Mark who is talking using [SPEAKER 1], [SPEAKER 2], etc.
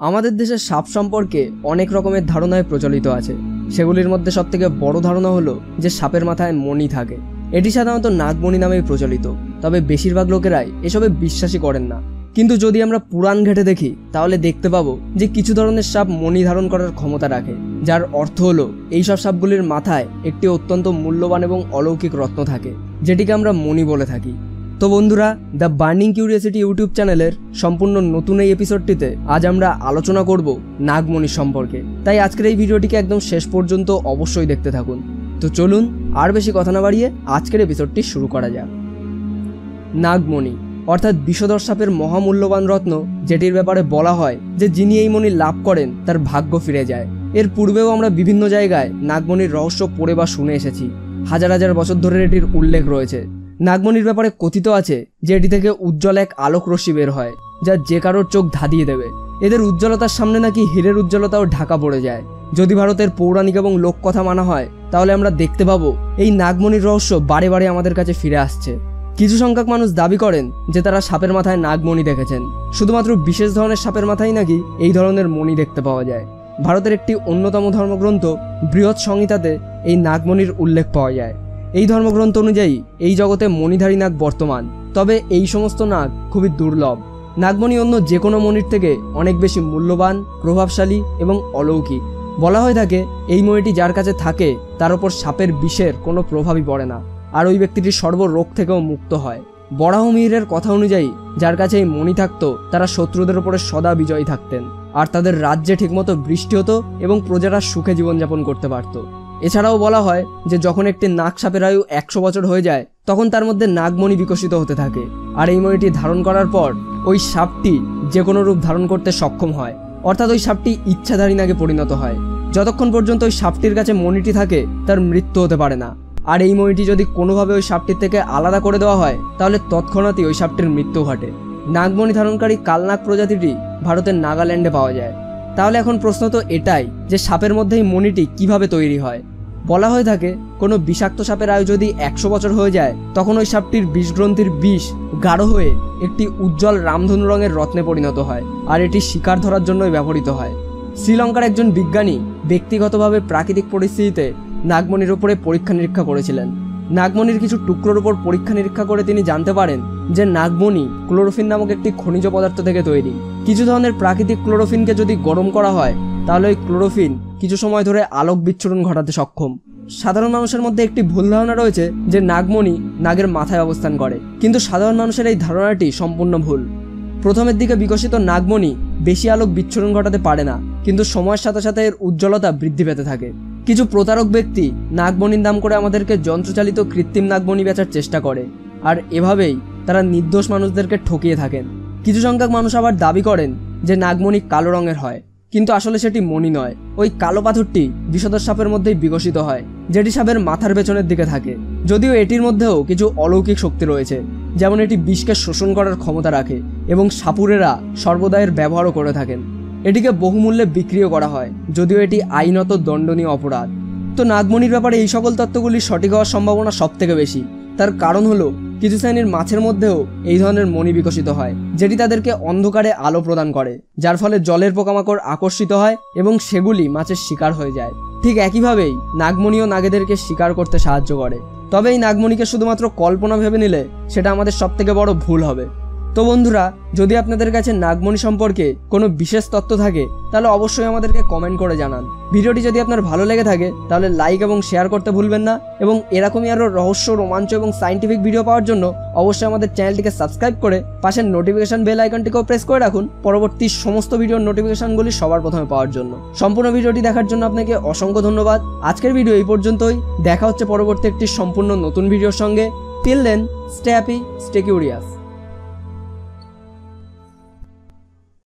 [SPEAKER 1] আমাদের দেশের সাপ সম্পর্কে অনেক রকমের ধারণায় প্রচলিত আছে। সেগুলির মধ্যে সবথেকে বড় ধারণা হলো যে সাপের মাথায় মণি থাকে। এটি সাধারণত নাগমণি নামেই প্রচলিত, তবে বেশিরভাগ লোকেরাই এসবে বিশ্বাসই করেন না। কিন্তু যদি আমরা পুরাণ ঘেটে দেখি, তাহলে দেখতে পাবো যে কিছু ধরনের সাপ মণি ধারণ করার ক্ষমতা রাখে, যার অর্থ হলো এইসব সাপগুলির মাথায় একটি অত্যন্ত মূল্যবান এবং অলৌকিক রত্ন থাকে, যেটিকে আমরা মণি বলে থাকি। তো বন্ধুরা দ্য বার্নিং কিউরিয়াসিটি ইউটিউব চ্যানেলের সম্পূর্ণ নতুন এই এপিসোডটিতে আজ আমরা আলোচনা করব নাগমণি সম্পর্কে। তাই আজকের এই ভিডিওটিকে একদম শেষ পর্যন্ত অবশ্যই দেখতে থাকুন। তো চলুন, আর বেশি কথা না বাড়িয়ে আজকের এপিসোডটি শুরু করা যাক। নাগমণি, অর্থাৎ বিষধর সাপের মহামূল্যবান রত্ন, যেটির ব্যাপারে বলা হয় যে যিনি এই মণি লাভ করেন, তার ভাগ্য ফিরে যায়। এর পূর্বেও আমরা বিভিন্ন জায়গায় নাগমণির রহস্য পড়ে বা শুনে এসেছি। হাজার হাজার বছর ধরে এটির উল্লেখ রয়েছে। নাগমণির ব্যাপারে কথিত আছে যে এটি থেকে উজ্জ্বল এক আলোক রশ্মি বের হয়, যা যে কারোর চোখ ধাঁধিয়ে দেবে। এদের উজ্জ্বলতার সামনে নাকি হীরের উজ্জ্বলতাও ঢাকা পড়ে যায়। যদি ভারতের পৌরাণিক এবং লোককথা মানা হয়, তাহলে আমরা দেখতে পাবো, এই নাগমণির রহস্য বারে বারে আমাদের কাছে ফিরে আসছে। কিছু সংখ্যক মানুষ দাবি করেন যে তারা সাপের মাথায় নাগমণি দেখেছেন। শুধুমাত্র বিশেষ ধরনের সাপের মাথায় নাকি এই ধরনের মণি দেখতে পাওয়া যায়। ভারতের একটি অন্যতম ধর্মগ্রন্থ বৃহৎ সংহিতাতে এই নাগমণির উল্লেখ পাওয়া যায়। এই ধর্মগ্রন্থ অনুযায়ী এই জগতে মণিধারী নাগ বর্তমান। তবে এই সমস্ত নাগ খুবই দুর্লভ। নাগমণি অন্য যে কোনো মণির থেকে অনেক বেশি মূল্যবান, প্রভাবশালী এবং অলৌকিক। বলা হয়ে থাকে, এই মণিটি যার কাছে থাকে, তার ওপর সাপের বিষের কোনো প্রভাবই পড়ে না, আর ওই ব্যক্তিটি সর্বরোগ থেকেও মুক্ত হয়। বরাহ মিহিরের কথা অনুযায়ী, যার কাছে এই মণি থাকত, তারা শত্রুদের উপরে সদা বিজয়ী থাকতেন, আর তাদের রাজ্যে ঠিকমতো বৃষ্টি হতো এবং প্রজারা সুখে জীবনযাপন করতে পারত। এছাড়াও বলা হয় যে যখন একটি নাক সাপের আয়ু একশো বছর হয়ে যায়, তখন তার মধ্যে নাগমণি বিকশিত হতে থাকে। আর এই মণিটি ধারণ করার পর ওই সাপটি যে কোনো রূপ ধারণ করতে সক্ষম হয়। অর্থাৎ ওই সাপটি ইচ্ছাধারী নাগে পরিণত হয়। যতক্ষণ পর্যন্ত ওই সাপটির কাছে মণিটি থাকে, তার মৃত্যু হতে পারে না। আর এই মণিটি যদি কোনোভাবে ওই সাপটির থেকে আলাদা করে দেওয়া হয়, তাহলে তৎক্ষণাৎই ওই সাপটির মৃত্যু ঘটে। নাগমণি ধারণকারী কালনাগ প্রজাতিটি ভারতের নাগাল্যান্ডে পাওয়া যায়। তাহলে এখন প্রশ্ন তো এটাই যে সাপের মধ্যে এই মণিটি কীভাবে তৈরি হয়। বলা হয়ে থাকে, কোনো বিষাক্ত সাপের আয়ু যদি একশো বছর হয়ে যায়, তখন ওই সাপটির বিষগ্রন্থির বিষ গাঢ় হয়ে একটি উজ্জ্বল রামধনু রঙের রত্নে পরিণত হয়, আর এটি শিকার ধরার জন্যই ব্যবহৃত হয়। শ্রীলঙ্কার একজন বিজ্ঞানী ব্যক্তিগতভাবে প্রাকৃতিক পরিস্থিতিতে নাগমণির ওপরে পরীক্ষা নিরীক্ষা করেছিলেন। নাগমণির কিছু টুকরোর উপর পরীক্ষা নিরীক্ষা করে তিনি জানতে পারেন যে নাগমণি ক্লোরোফিন নামক একটি খনিজ পদার্থ থেকে তৈরি। কিছু ধরনের প্রাকৃতিক ক্লোরোফিনকে যদি গরম করা হয়, তাহলে ওই ক্লোরোফিন কিছু সময় ধরে আলোক বিচ্ছুরণ ঘটাতে সক্ষম। সাধারণ মানুষের মধ্যে একটি ভুল ধারণা রয়েছে যে নাগমণি নাগের মাথায় অবস্থান করে। কিন্তু সাধারণ মানুষের এই ধারণাটি সম্পূর্ণ ভুল। প্রথমের দিকে বিকশিত নাগমণি বেশি আলোক বিচ্ছুরণ ঘটাতে পারে না, কিন্তু সময়ের সাথে সাথে এর উজ্জ্বলতা বৃদ্ধি পেতে থাকে। কিছু প্রতারক ব্যক্তি নাগমণির নাম করে আমাদেরকে যন্ত্রচালিত কৃত্রিম নাগমণি বেচার চেষ্টা করে। আর এভাবেই তারা নির্দোষ মানুষদেরকে ঠকিয়ে থাকেন। কিছু সংখ্যক মানুষ আবার দাবি করেন যে নাগমণি কালো রঙের হয়। কিন্তু আসলে সেটি মণি নয়। ওই কালো পাথরটি বিষধর সাপের মধ্যেই বিকশিত হয়, যেটি সাপের মাথার পেছনের দিকে থাকে। যদিও এটির মধ্যেও কিছু অলৌকিক শক্তি রয়েছে, যেমন এটি বিষকে শোষণ করার ক্ষমতা রাখে এবং সাপুরেরা সর্বদা এর ব্যবহারও করে থাকেন। এটিকে বহুমূল্যে বিক্রিও করা হয়, যদিও এটি আইনত দণ্ডনীয় অপরাধ। তো নাগমণির ব্যাপারে এই সকল তত্ত্বগুলি সঠিক হওয়ার সম্ভাবনা সব থেকে বেশি। তার কারণ হলো, কিছু শ্রেণির মাছের মধ্যেও এই ধরনের মণি বিকশিত হয়, যেটি তাদেরকে অন্ধকারে আলো প্রদান করে, যার ফলে জলের পোকামাকড় আকর্ষিত হয় এবং সেগুলি মাছের শিকার হয়ে যায়। ঠিক একইভাবেই নাগমণিও নাগেদেরকে শিকার করতে সাহায্য করে। তবে এই নাগমণিকে শুধুমাত্র কল্পনা ভেবে নিলে সেটা আমাদের সব থেকে বড় ভুল হবে। তো বন্ধুরা, যদি আপনাদের কাছে নাগমণি সম্পর্কে কোনো বিশেষ তথ্য থাকে, তাহলে অবশ্যই আমাদেরকে কমেন্ট করে জানান। ভিডিওটি যদি আপনার ভালো লেগে থাকে, তাহলে লাইক এবং শেয়ার করতে ভুলবেন না এবং এরকমই আরও রহস্য, রোমাঞ্চ এবং সাইন্টিফিক ভিডিও পাওয়ার জন্য অবশ্যই আমাদের চ্যানেলটিকে সাবস্ক্রাইব করে পাশের নোটিফিকেশন বেল আইকনটিকেও প্রেস করে রাখুন পরবর্তী সমস্ত ভিডিওর নোটিফিকেশনগুলি সবার প্রথমে পাওয়ার জন্য। সম্পূর্ণ ভিডিওটি দেখার জন্য আপনাকে অসংখ্য ধন্যবাদ। আজকের ভিডিও এই পর্যন্তই। দেখা হচ্ছে পরবর্তী একটি সম্পূর্ণ নতুন ভিডিওর সঙ্গে। Till then stay happy stay curious